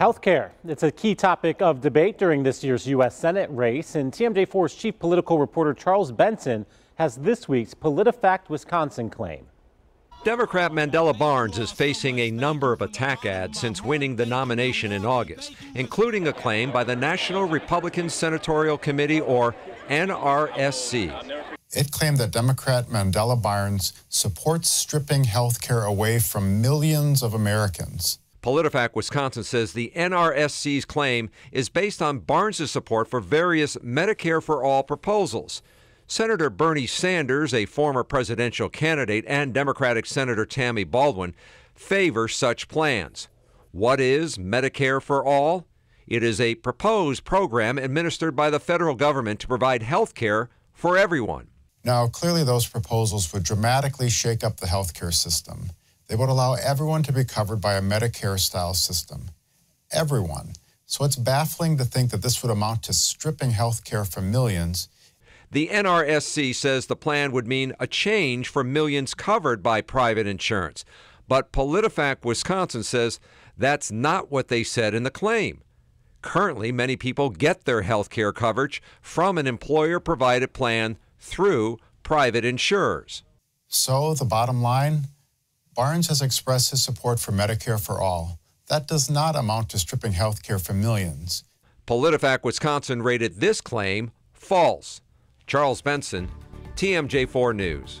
Healthcare. It's a key topic of debate during this year's U.S. Senate race, and TMJ4's chief political reporter Charles Benson has this week's PolitiFact Wisconsin claim. Democrat Mandela Barnes is facing a number of attack ads since winning the nomination in August, including a claim by the National Republican Senatorial Committee, or NRSC. It claimed that Democrat Mandela Barnes supports stripping health care away from millions of Americans. PolitiFact Wisconsin says the NRSC's claim is based on Barnes' support for various Medicare for All proposals. Senator Bernie Sanders, a former presidential candidate, and Democratic Senator Tammy Baldwin favor such plans. What is Medicare for All? It is a proposed program administered by the federal government to provide health care for everyone. Now, clearly, those proposals would dramatically shake up the healthcare system. They would allow everyone to be covered by a Medicare style system. Everyone. So it's baffling to think that this would amount to stripping health care from millions. The NRSC says the plan would mean a change for millions covered by private insurance. But PolitiFact Wisconsin says that's not what they said in the claim. Currently, many people get their health care coverage from an employer provided plan through private insurers. So, the bottom line Barnes has expressed his support for Medicare for all. That does not amount to stripping health care from millions. PolitiFact Wisconsin rated this claim false. Charles Benson, TMJ4 News.